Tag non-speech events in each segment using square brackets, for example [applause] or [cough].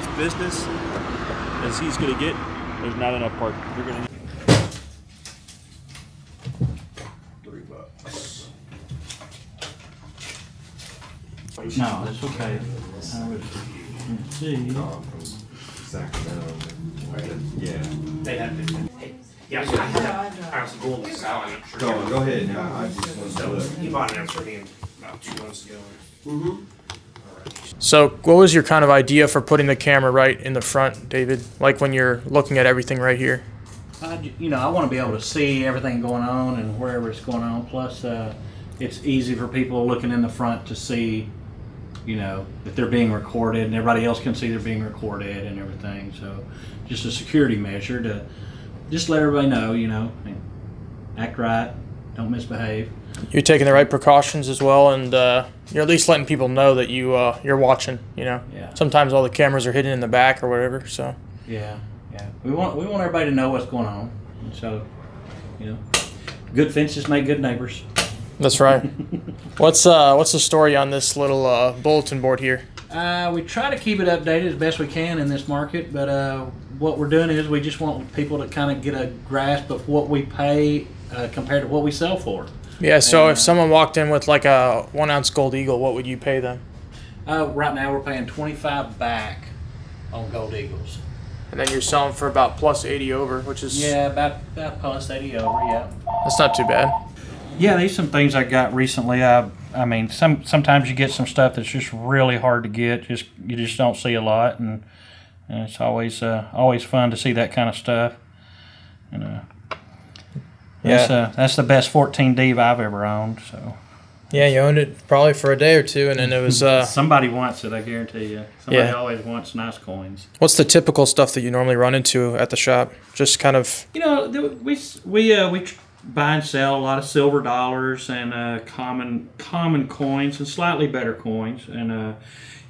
much business as he's gonna get, there's not enough parking. You're gonna Three bucks. No, that's okay. I was, let's see. Sacramento. Yeah. They have to. Yeah, I have, I was going to Sally, I'm sure. Go go ahead now. I just want to So, look. he bought an for me about two months ago. Mm-hmm. So, what was your kind of idea for putting the camera right in the front, David? Like when you're looking at everything right here? I, you know, I want to be able to see everything going on and wherever it's going on. Plus, uh, it's easy for people looking in the front to see, you know, that they're being recorded and everybody else can see they're being recorded and everything. So, just a security measure to just let everybody know, you know, act right, don't misbehave. You're taking the right precautions as well, and uh, you're at least letting people know that you uh, you're watching. You know, Yeah. sometimes all the cameras are hidden in the back or whatever. So, Yeah, yeah. We want we want everybody to know what's going on. And so, you know, good fences make good neighbors. that's right. [laughs] what's uh what's the story on this little uh, bulletin board here? Uh, we try to keep it updated as best we can in this market, but uh, what we're doing is we just want people to kind of get a grasp of what we pay uh, compared to what we sell for. Yeah. So, Uh, if someone walked in with like a one ounce gold eagle, what would you pay them? Uh, right now, we're paying twenty five back on gold eagles. And then you're selling for about plus eighty over, which is Yeah, about about plus eighty over. Yeah. that's not too bad. Yeah, these are some things I got recently. I I mean, some sometimes you get some stuff that's just really hard to get. Just you just don't see a lot, and, and it's always uh, always fun to see that kind of stuff. And uh, that's Yeah. uh, that's the best 14 Div I've ever owned. So Yeah, you owned it probably for a day or two, and then it was. Uh, somebody wants it, I guarantee you. Somebody Yeah. always wants nice coins. what's the typical stuff that you normally run into at the shop? Just kind of. You know, we we uh, we buy and sell a lot of silver dollars and uh, common common coins and slightly better coins. And uh,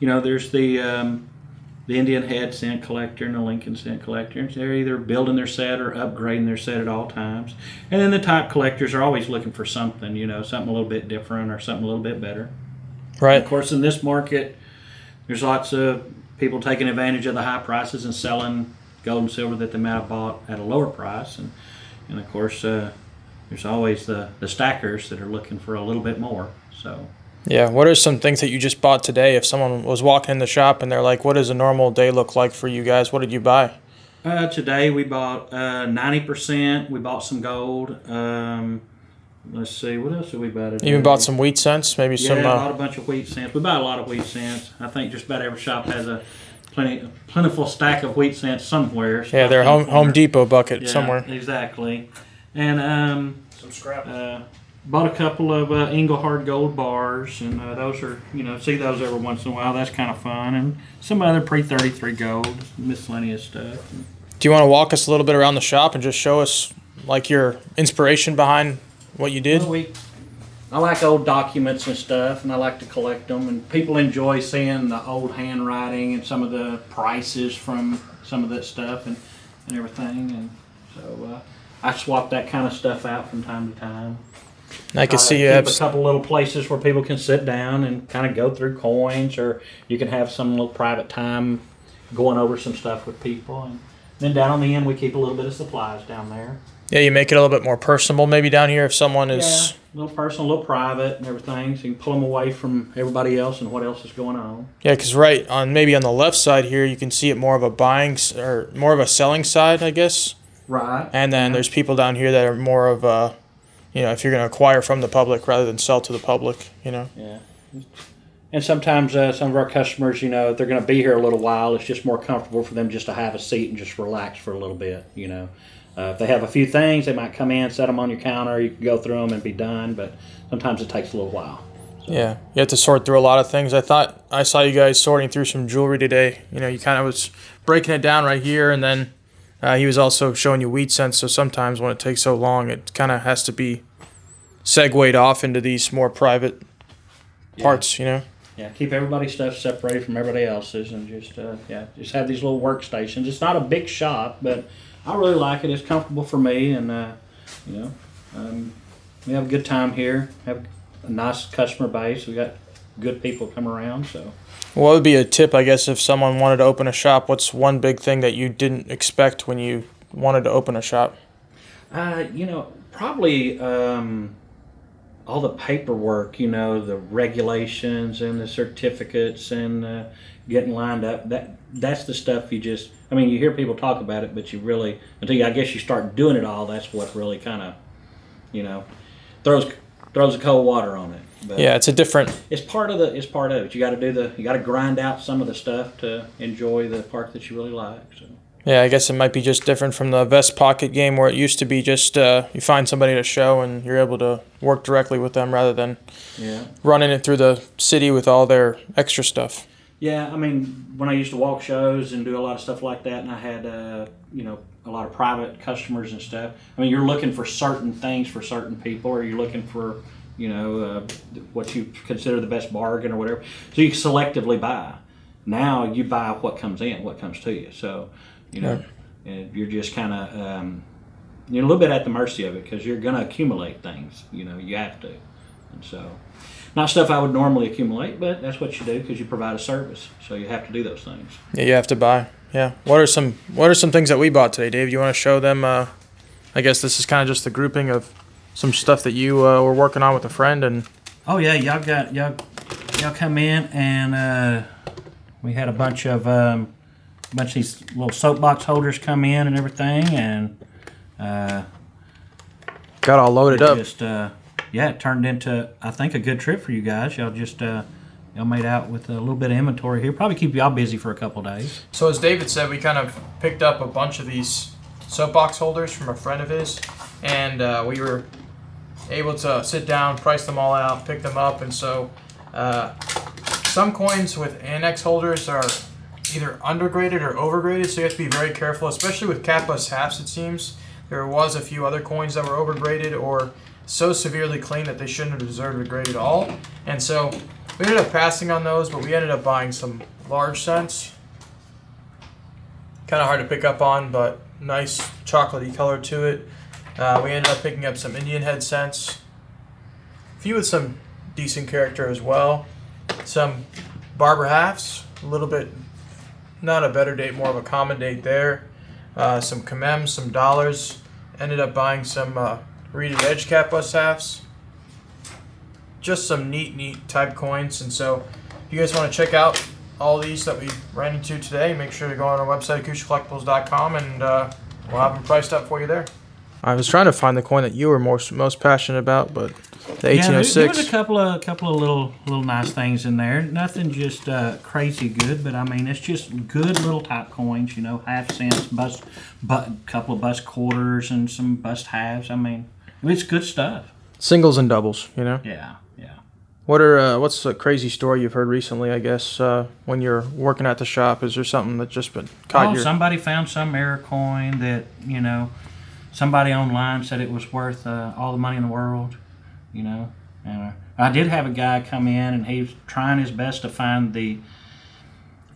you know, there's the um, the Indian head cent collector and the Lincoln cent collector. They're either building their set or upgrading their set at all times. And then the type collectors are always looking for something, you know, something a little bit different or something a little bit better. Right. Of course, in this market, there's lots of people taking advantage of the high prices and selling gold and silver that they might have bought at a lower price, and and of course, uh, there's always the the stackers that are looking for a little bit more. So. Yeah. What are some things that you just bought today? If someone was walking in the shop and they're like, "What does a normal day look like for you guys?" What did you buy? Uh, today we bought uh, ninety percent. We bought some gold. Um, let's see, what else did we buy today? You even bought some wheat cents, maybe Yeah, some. I bought Uh, a bunch of wheat cents. We buy a lot of wheat cents. I think just about every shop has a plenty plentiful stack of wheat cents somewhere. yeah, they're Home Home Depot bucket Yeah, somewhere. Exactly. And um, Some scrap. uh, bought a couple of uh, Engelhard gold bars, and uh, those are, you know, see those every once in a while. That's kind of fun. And some other pre 33 gold, miscellaneous stuff. Do you want to walk us a little bit around the shop and just show us like your inspiration behind what you did? Well, we, I like old documents and stuff, and I like to collect them. And people enjoy seeing the old handwriting and some of the prices from some of that stuff and, and everything. And so uh, I swap that kind of stuff out from time to time. I can Uh, see you have. a couple little places where people can sit down and kind of go through coins, or you can have some little private time going over some stuff with people. And then down on the end, we keep a little bit of supplies down there. Yeah, you make it a little bit more personable maybe down here if someone is. Yeah, a little personal, a little private, and everything, so you can pull them away from everybody else and what else is going on. Yeah, because right on maybe on the left side here, you can see it more of a buying or more of a selling side, I guess. Right. And then there's people down here that are more of a, you know, if you're going to acquire from the public rather than sell to the public, you know. Yeah. And sometimes uh, some of our customers, you know, if they're going to be here a little while, it's just more comfortable for them just to have a seat and just relax for a little bit, you know. Uh, if they have a few things, they might come in, set them on your counter. You can go through them and be done, but sometimes it takes a little while. Yeah, you have to sort through a lot of things. I thought I saw you guys sorting through some jewelry today. You know, you kind of was breaking it down right here, and then uh, he was also showing you wheat cents. So sometimes when it takes so long, it kind of has to be segued off into these more private parts. You know. Yeah, keep everybody's stuff separated from everybody else's, and just uh, yeah, just have these little workstations. It's not a big shop, but I really like it. It's comfortable for me, and uh, you know, um, we have a good time here. Have a nice customer base. We got good people come around. So. What would be a tip, I guess, if someone wanted to open a shop? What's one big thing that you didn't expect when you wanted to open a shop? Uh, you know, probably um, all the paperwork, you know, the regulations and the certificates and uh, getting lined up. That that's the stuff you just. I mean, you hear people talk about it, but you really until you, I guess you start doing it all. That's what really kind of, you know, throws throws a cold water on it. But Yeah, it's a different. it's part of the. It's part of it. You got to do the. You got to grind out some of the stuff to enjoy the part that you really like. So. Yeah, I guess it might be just different from the vest pocket game where it used to be just uh, you find somebody to show and you're able to work directly with them rather than Yeah. running it through the city with all their extra stuff. Yeah, I mean, when I used to walk shows and do a lot of stuff like that, and I had, uh, you know, a lot of private customers and stuff. I mean, you're looking for certain things for certain people, or you're looking for, you know, uh, what you consider the best bargain or whatever. So you selectively buy. Now you buy what comes in, what comes to you. So, you know, and you're just kind of, um, you're a little bit at the mercy of it because you're going to accumulate things. You know, you have to, and so. Not stuff I would normally accumulate, but that's what you do because you provide a service. So you have to do those things. Yeah, you have to buy. Yeah. What are some What are some things that we bought today, Dave? You want to show them? Uh, I guess this is kind of just the grouping of some stuff that you uh, were working on with a friend, and Oh yeah, y'all got y'all y'all come in and uh, we had a bunch of um, bunch of these little soapbox holders come in and everything, and uh, got all loaded up. just uh, yeah, it turned into I think a good trip for you guys. Y'all just uh, y'all made out with a little bit of inventory here. Probably keep y'all busy for a couple days. So as David said, we kind of picked up a bunch of these soapbox holders from a friend of his, and uh, we were able to sit down, price them all out, pick them up, and so uh, some coins with ANACS holders are either undergraded or overgraded, so you have to be very careful, especially with cap bust halves. It seems there was a few other coins that were overgraded or so severely clean that they shouldn't have deserved a grade at all, and so we ended up passing on those, but we ended up buying some large cents kind of hard to pick up on, but nice chocolatey color to it. Uh, we ended up picking up some Indian head cents, a few with some decent character as well. Some barber halves, a little bit, not a better date, more of a common date there. Uh, some commems, some dollars. Ended up buying some uh, reeded edge cap bust halves. Just some neat, neat type coins. And so, if you guys want to check out all these that we ran into today, make sure to go on our website, AcoushaCollectibles.com, and uh, we'll have them priced up for you there. I was trying to find the coin that you were most most passionate about, but the Yeah, there, there was a couple of couple of little little nice things in there. Nothing just uh, crazy good, but I mean it's just good little type coins. You know, half cents, bust, but a couple of bust quarters and some bust halves. I mean, it's good stuff. Singles and doubles, you know. Yeah, yeah. What are uh, what's a crazy story you've heard recently? I guess uh, when you're working at the shop, is there something that just been caught Oh, your? somebody found some error coin that you know, somebody online said it was worth uh, all the money in the world. You know, and uh, I did have a guy come in and he was trying his best to find the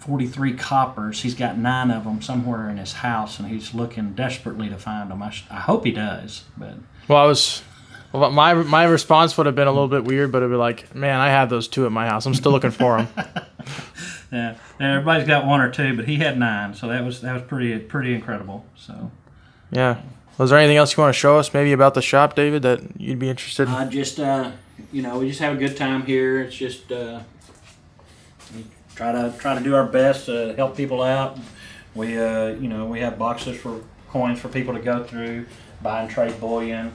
43 coppers. He's got nine of them somewhere in his house, and he's looking desperately to find them. I, sh- I hope he does, but Well, I was. Well, my my response would have been a little bit weird, but it'd be like, man, I have those two at my house. I'm still looking for them. [laughs] yeah, and everybody's got one or two, but he had nine, so that was that was pretty pretty incredible. So. yeah. Was there anything else you want to show us, maybe about the shop, David, that you'd be interested in? Uh, just uh, you know, we just have a good time here. It's just uh, we try to try to do our best to help people out. We uh, you know we have boxes for coins for people to go through, buy and trade bullion.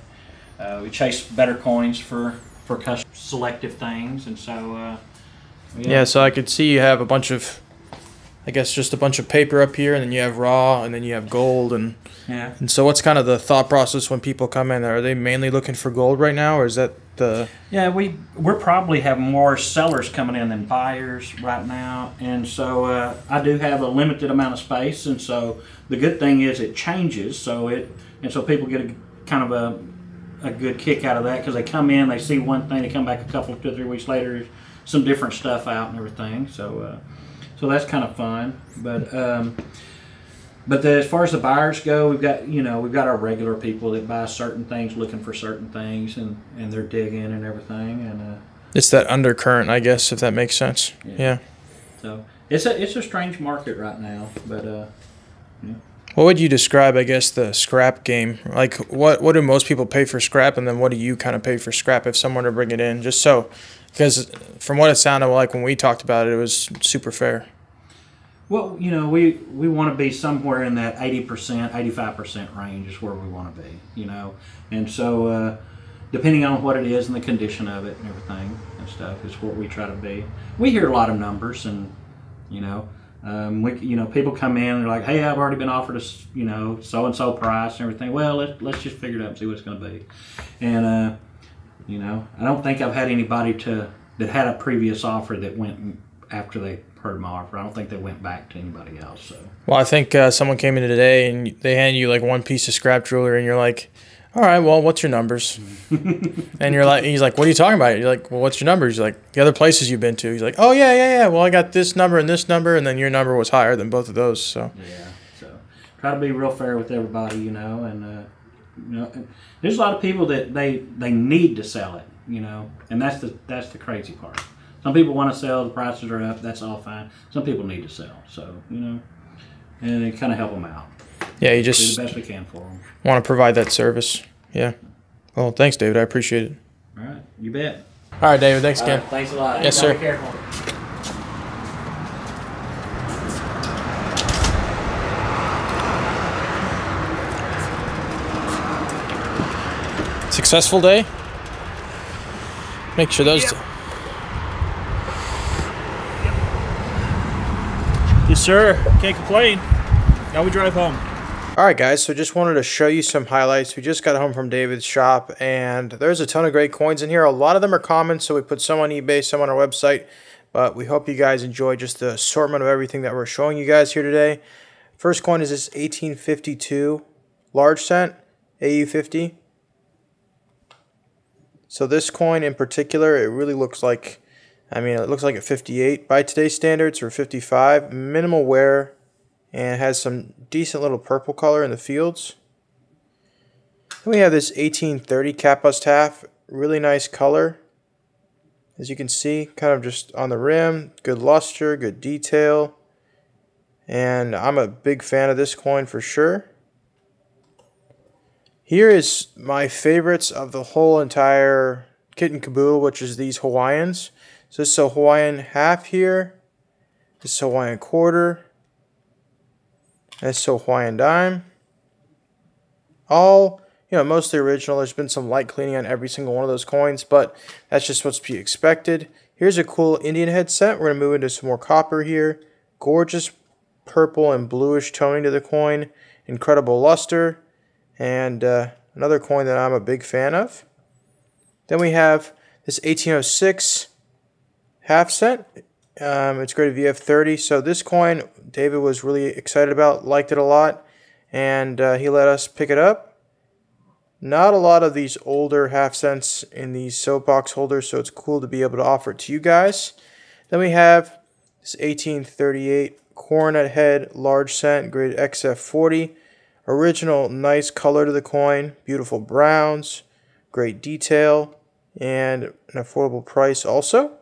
Uh, we chase better coins for for custom selective things, and so uh, Yeah, so I could see you have a bunch of, I guess, just a bunch of paper up here, and then you have raw, and then you have gold, and yeah. and so what's kind of the thought process when people come in? Are they mainly looking for gold right now, or is that the? Yeah, we we're probably have more sellers coming in than buyers right now, and so uh, I do have a limited amount of space, and so the good thing is it changes, so it and so people get a kind of a a good kick out of that because they come in, they see one thing, they come back a couple two three weeks later, some different stuff out and everything, so uh, so that's kind of fun, but. Um, but the, as far as the buyers go, we've got you know we've got our regular people that buy certain things, looking for certain things, and and they're digging and everything. And uh, It's that undercurrent, I guess, if that makes sense. Yeah. Yeah. So it's a it's a strange market right now, but uh, What would you describe, I guess, the scrap game? Like, what what do most people pay for scrap, and then what do you kind of pay for scrap if someone were to bring it in? Just so, because from what it sounded like when we talked about it, it was super fair. well, you know, we we want to be somewhere in that eighty percent, eighty five percent range is where we want to be. You know, and so uh, depending on what it is and the condition of it and everything and stuff is what we try to be. We hear a lot of numbers, and you know. Um, we, you know, people come in and they're like, "Hey, I've already been offered a, you know, so and so price and everything." Well, let, let's just figure it out and see what it's going to be. And uh, you know, I don't think I've had anybody to that had a previous offer that went after they heard my offer. I don't think they went back to anybody else. So Well, I think uh, someone came in today and they hand you like one piece of scrap jewelry, and you're like, "All right, well, what's your numbers?" and you're like, "He's like, what are you talking about?" You're like, "Well, what's your numbers?" He's like, "The other places you've been to." He's like, "Oh yeah, yeah, yeah. Well, I got this number and this number, and then your number was higher than both of those." So yeah, so try to be real fair with everybody, you know, and uh, you know, there's a lot of people that they they need to sell it, you know, and that's the that's the crazy part. Some people want to sell, the prices are up, that's all fine. Some people need to sell, so you know, and it kind of help them out. Yeah, you Do just the best we can for them. want to provide that service. Yeah. Well, thanks, David. I appreciate it. All right, you bet. All right, David. Thanks again. All right, thanks a lot. Yes, Be sir. Careful. Successful day. Make sure those. Yes, sir. Can't complain. Now we drive home. All right, guys. So just wanted to show you some highlights. We just got home from David's shop, and there's a ton of great coins in here. A lot of them are common, so we put some on eBay, some on our website. But we hope you guys enjoy just the assortment of everything that we're showing you guys here today. First coin is this 1852 large cent AU50. So this coin in particular, it really looks like, I mean, it looks like a 58 by today's standards or 55. Minimal wear and has some decent little purple color in the fields. Then we have this 1830 cap bust half, really nice color. As you can see, kind of just on the rim, good luster, good detail. And I'm a big fan of this coin for sure. Here is my favorites of the whole entire kit and caboodle, which is these Hawaiians. So this is a Hawaiian half here. This is a Hawaiian quarter. That's a Hawaiian dime. All, you know, mostly original. There's been some light cleaning on every single one of those coins, but that's just what's to be expected. Here's a cool Indian head cent. We're going to move into some more copper here. Gorgeous purple and bluish toning to the coin. Incredible luster. And uh, another coin that I'm a big fan of. Then we have this 1806 half cent. Um, it's graded VF30. So this coin, David was really excited about, liked it a lot, and uh, he let us pick it up. Not a lot of these older half cents in these soapbox holders, so it's cool to be able to offer it to you guys. Then we have this 1838 coronet head large cent, graded XF40. Original, nice color to the coin, beautiful browns, great detail, and an affordable price also.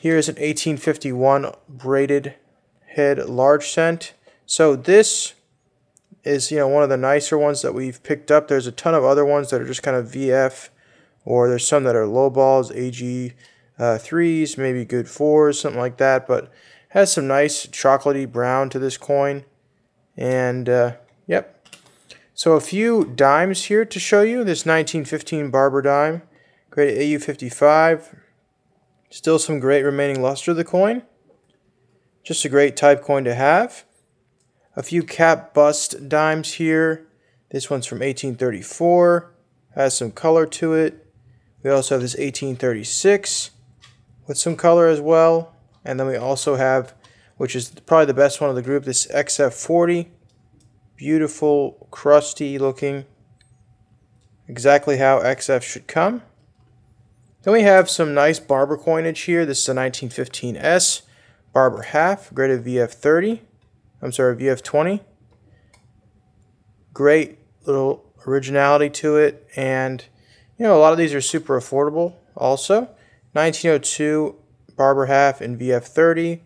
Here is an 1851 braided head large cent. So this is you know one of the nicer ones that we've picked up. There's a ton of other ones that are just kind of VF, or there's some that are low balls, AG uh, threes, maybe good fours, something like that. But has some nice chocolatey brown to this coin, and uh, yep. So a few dimes here to show you. This 1915 Barber dime, graded AU55. Still some great remaining luster of the coin. Just a great type coin to have. A few cap bust dimes here. This one's from 1834. Has some color to it. We also have this 1836 with some color as well. And then we also have, which is probably the best one of the group, this XF40. Beautiful, crusty looking. Exactly how XF should come. Then we have some nice Barber coinage here. This is a 1915S Barber half, graded VF30. I'm sorry, VF20. Great little originality to it, and you know a lot of these are super affordable. Also, 1902 Barber half in VF30.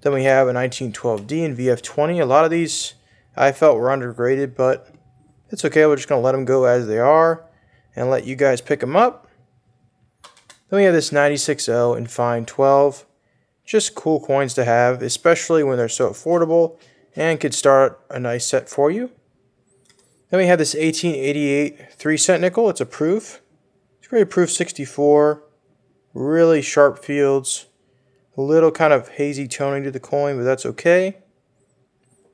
Then we have a 1912D in VF20. A lot of these I felt were undergraded, but it's okay. We're just going to let them go as they are and let you guys pick them up. Then we have this 96L in Fine 12. Just cool coins to have, especially when they're so affordable and could start a nice set for you. Then we have this 1888 3 cent nickel. It's a proof. It's great proof 64. Really sharp fields. A little kind of hazy toning to the coin, but that's okay.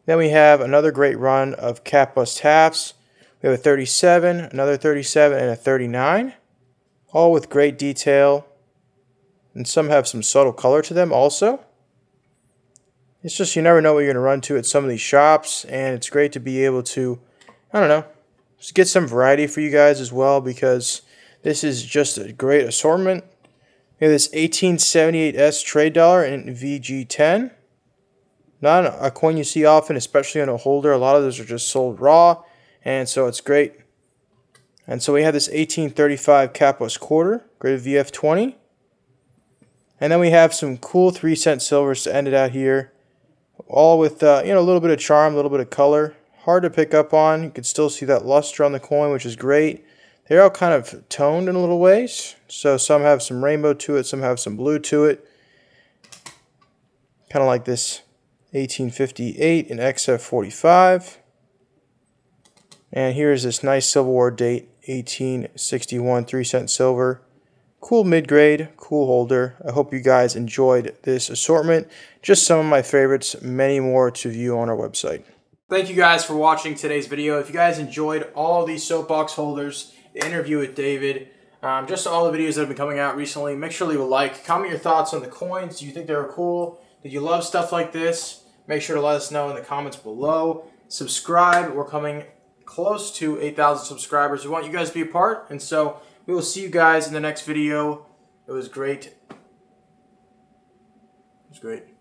Then we have another great run of cap bust halves. We have a 37, another 37, and a 39. All with great detail. And some have some subtle color to them also. It's just you never know what you're going to run to at some of these shops. And it's great to be able to, I don't know, just get some variety for you guys as well because this is just a great assortment. We have this 1878S trade dollar in VG10. Not a coin you see often, especially on a holder. A lot of those are just sold raw, and so it's great. And so we have this 1835 cap bust quarter, great VF20. And then we have some cool 3 cent silvers to end it out here. All with uh, you know a little bit of charm, a little bit of color. Hard to pick up on. You can still see that luster on the coin, which is great. They're all kind of toned in a little ways. So some have some rainbow to it, some have some blue to it. Kind of like this 1858 in XF45. And here's this nice Civil War date, 1861, 3 cent silver. Cool mid-grade, cool holder. I hope you guys enjoyed this assortment. Just some of my favorites, many more to view on our website. Thank you guys for watching today's video. If you guys enjoyed all these soapbox holders, the interview with David, um, just all the videos that have been coming out recently. Make sure to leave a like. Comment your thoughts on the coins. Do you think they were cool? Did you love stuff like this? Make sure to let us know in the comments below. Subscribe. We're coming close to 8,000 subscribers. We want you guys to be a part. And so we will see you guys in the next video. It was great. It was great.